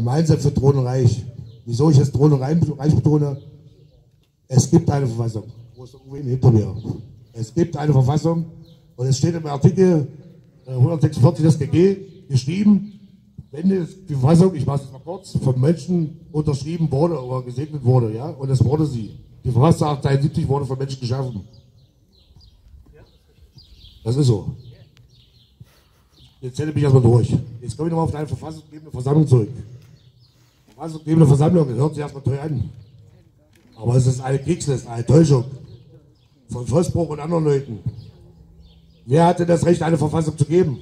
gemeinsam für Drohnenreich. Wieso ich jetzt Drohnenreich betone? Es gibt eine Verfassung. Wo ist der Uwe hinter mir? Es gibt eine Verfassung und es steht im Artikel 146 des GG geschrieben, wenn die Verfassung, ich mache es mal kurz, von Menschen unterschrieben wurde oder gesegnet wurde, ja, und es wurde sie. Die Verfassung 1873 wurde von Menschen geschaffen. Das ist so. Jetzt zähle ich mich erstmal durch. Jetzt komme ich nochmal auf deine verfassungsgebende Versammlung zurück. Verfassungsgebende Versammlung, das hört sich erstmal teuer an. Aber es ist eine Kriegslist, eine Täuschung von Vossbruch und anderen Leuten. Wer hatte das Recht, eine Verfassung zu geben?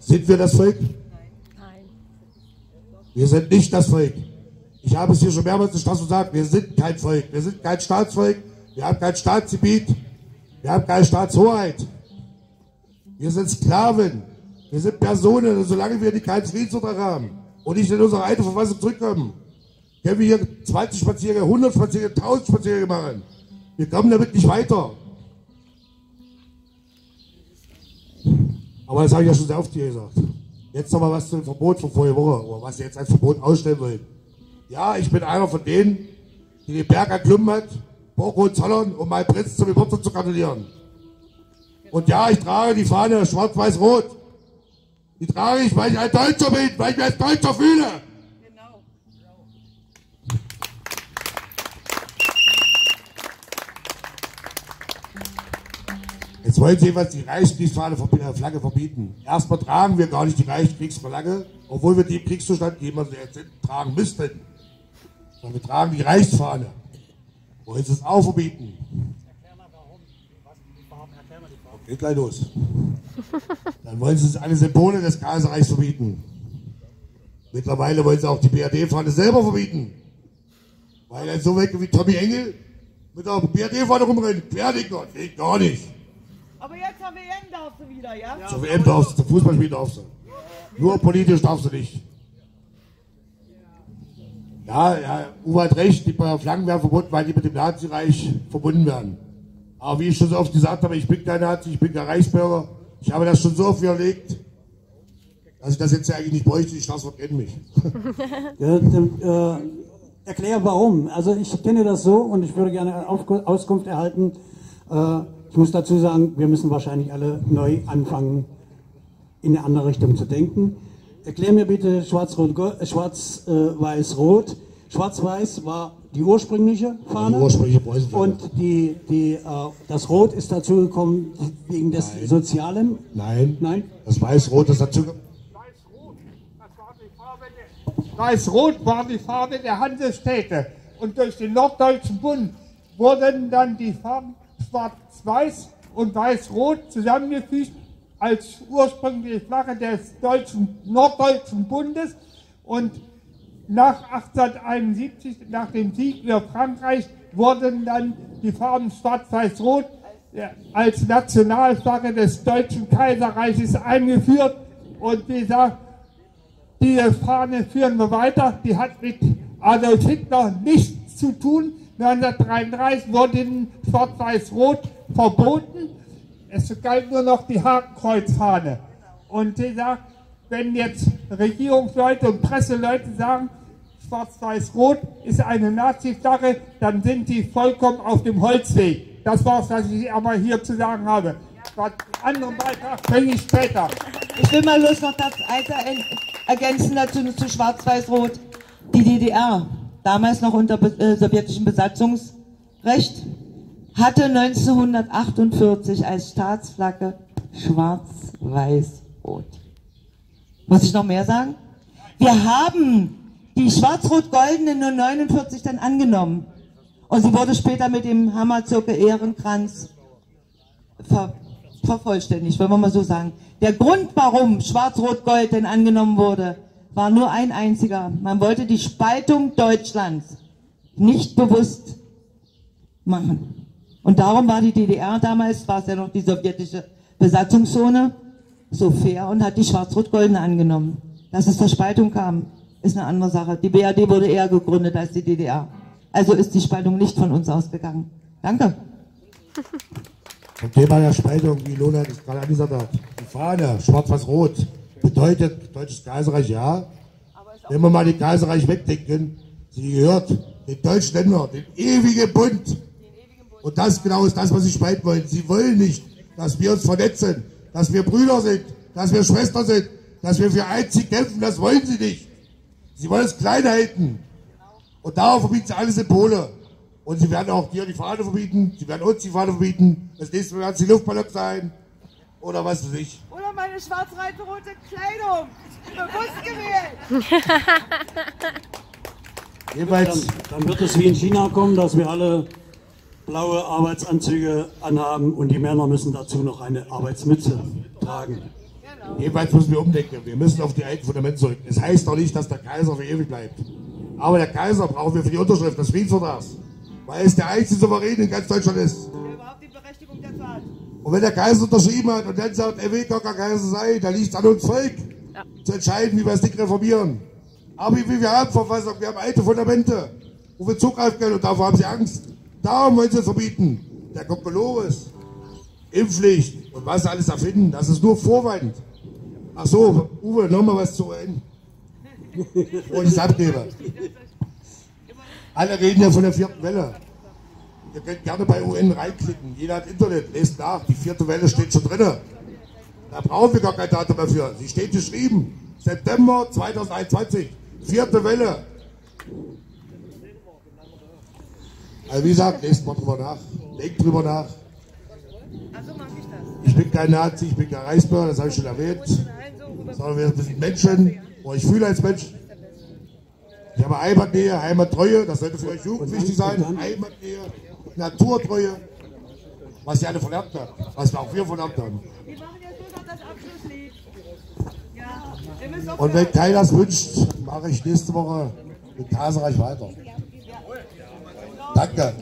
Sind wir das Volk? Nein. Wir sind nicht das Volk. Ich habe es hier schon mehrmals in Straße gesagt, wir sind kein Volk. Wir sind kein Staatsvolk. Wir haben kein Staatsgebiet. Wir haben keine Staatshoheit. Wir sind Sklaven. Wir sind Personen. Und solange wir keinen Friedensvertrag haben und nicht in unsere alte Verfassung zurückkommen, können wir hier 20 Spaziergänge, 100 Spaziergänge, 1000 Spaziergänge machen. Wir kommen damit nicht weiter. Aber das habe ich ja schon sehr oft hier gesagt. Jetzt noch mal was zu dem Verbot von vorher Woche, oder was Sie jetzt als Verbot ausstellen wollen. Ja, ich bin einer von denen, die den Berg erklommen hat, Borgo Zollern, um meinen Prinz zum Geburtstag zu gratulieren. Und ja, ich trage die Fahne schwarz-weiß-rot. Die trage ich, weil ich ein Deutscher bin, weil ich mich als Deutscher fühle. Jetzt wollen Sie was die Reichskriegsfahne äh, Flagge verbieten. Erstmal tragen wir gar nicht die Reichskriegsflagge, obwohl wir die im Kriegszustand, sind, tragen müssten. Sondern wir tragen die Reichsfahne. Wollen Sie es auch verbieten? Erklär mal warum. Was Farben? Erklär mal die Farben. Geht gleich los. Dann wollen Sie alle Symbole des Kaiserreichs verbieten. Mittlerweile wollen Sie auch die BRD-Fahne selber verbieten. Weil ein so weg wie Tommy Engel mit der BRD-Fahne rumrennt. Querdicker, geht gar nicht. Aber jetzt zur WM darfst du wieder, ja? ja zur WM darfst du, zum Fußballspiel darfst du. Nur politisch darfst du nicht. Ja, ja, Uwe hat recht, die Flaggen werden verbunden, weil die mit dem Nazireich verbunden werden. Aber wie ich schon so oft gesagt habe, ich bin kein Nazi, ich bin kein Reichsbürger. Ich habe das schon so oft widerlegt, dass ich das jetzt ja eigentlich nicht bräuchte. Die Straße kennen mich. ja, äh, erklär warum. Also ich kenne das so und ich würde gerne Auskunft erhalten. Äh, ich muss dazu sagen, wir müssen wahrscheinlich alle neu anfangen, in eine andere Richtung zu denken. Erklär mir bitte Schwarz-Weiß-Rot. Äh, Schwarz, äh, Schwarz-Weiß war die ursprüngliche Fahne. Die ursprüngliche Und die, die, äh, das Rot ist dazu gekommen wegen des Nein. Sozialen? Nein. Nein. Das Weiß-Rot ist dazu gekommen. Weiß-Rot war die Farbe der Handelsstädte. Und durch den Norddeutschen Bund wurden dann die Farben schwarz-weiß und weiß-rot zusammengefügt als ursprüngliche Flagge des deutschen, Norddeutschen Bundes und nach 1871, nach dem Sieg über Frankreich, wurden dann die Farben schwarz-weiß-rot äh, als Nationalflagge des Deutschen Kaiserreiches eingeführt. Und dieser, diese Fahne führen wir weiter. Die hat mit Adolf Hitler nichts zu tun. 1933 wurde Schwarz-Weiß-Rot verboten. Es galt nur noch die Hakenkreuzfahne. Und sie sagt, wenn jetzt Regierungsleute und Presseleute sagen, Schwarz-Weiß-Rot ist eine Nazi-Flagge, dann sind sie vollkommen auf dem Holzweg. Das war es, was ich aber hier zu sagen habe. Was anderen Beitrag bringe ich später. Ich will mal bloß noch das Alter ergänzen dazu zu Schwarz-Weiß-Rot. Die DDR damals noch unter äh, sowjetischem Besatzungsrecht, hatte 1948 als Staatsflagge schwarz-weiß-rot. Muss ich noch mehr sagen? Wir haben die schwarz-rot-goldene nur 49 dann angenommen. Und sie wurde später mit dem Hammerzirkel Ehrenkranz ver vervollständigt, wollen wir mal so sagen. Der Grund, warum schwarz-rot-gold denn angenommen wurde, war nur ein einziger. Man wollte die Spaltung Deutschlands nicht bewusst machen. Und darum war die DDR damals, war es ja noch die sowjetische Besatzungszone, so fair und hat die Schwarz-Rot-Goldene angenommen. Dass es zur Spaltung kam, ist eine andere Sache. Die BRD wurde eher gegründet als die DDR. Also ist die Spaltung nicht von uns ausgegangen. Danke. Zum Thema der Spaltung, wie Lola das gerade angesagt hat. Die Fahne, schwarz-weiß-rot, Bedeutet Deutsches Kaiserreich ja. Wenn wir mal den Kaiserreich wegdenken, sie gehört den deutschen Ländern, den ewigen Bund. Und das genau ist das, was sie spalten wollen. Sie wollen nicht, dass wir uns vernetzen, dass wir Brüder sind, dass wir Schwestern sind, dass wir für einzig kämpfen. Das wollen sie nicht. Sie wollen es klein halten. Und darauf verbieten sie alle Symbole. Und sie werden auch dir die Fahne verbieten, sie werden uns die Fahne verbieten. Das nächste Mal werden es die Luftballons sein. Oder was weiß ich. Oder meine schwarz-rote Kleidung. Bewusst gewählt. Jeweils, Dann, dann wird es wie in China kommen, dass wir alle blaue Arbeitsanzüge anhaben und die Männer müssen dazu noch eine Arbeitsmütze tragen. Jeweils müssen wir umdenken. Wir müssen auf die alten Fundamente zurück. Es heißt doch nicht, dass der Kaiser für ewig bleibt. Aber der Kaiser brauchen wir für die Unterschrift des Friedensvertrags. Weil es der einzige Souverän in ganz Deutschland ist. Der überhaupt die Berechtigung dazu hat. Und wenn der Kaiser unterschrieben hat und dann sagt, er will gar kein Kaiser sein, dann liegt es an uns Volk, zu entscheiden, wie wir es nicht reformieren. Aber wie wir haben Verfassung, wir haben alte Fundamente, wo wir zugreifen können und davor haben sie Angst. Darum wollen sie es verbieten. Der Kokolores, Impfpflicht und was sie alles erfinden, das ist nur Vorwand. Ach so, Uwe, nochmal was zu Ende. Und ich abgebe. Alle reden ja von der vierten Welle. Ihr könnt gerne bei UN reinklicken. Jeder hat Internet, lest nach. Die vierte Welle steht schon drin. Da brauchen wir gar kein Datum dafür. Sie steht geschrieben. September 2021. Vierte Welle. Also wie gesagt, lest mal drüber nach. Denkt drüber nach. Also mache ich das. Ich bin kein Nazi, ich bin kein Reichsbürger, das habe ich schon erwähnt. Sondern wir sind Menschen, wo ich fühle als Mensch. Ich habe Heimatnähe, Heimattreue, das sollte für euch Jugend wichtig sein. Heimatnähe, Naturtreue. Was ihr alle verlernt habt, was wir auch wir verlernt haben. Wir machen jetzt nur noch das Abschlusslied. Ja, wir müssen auch Und wenn keiner das wünscht, mache ich nächste Woche mit Kasereich weiter. Danke.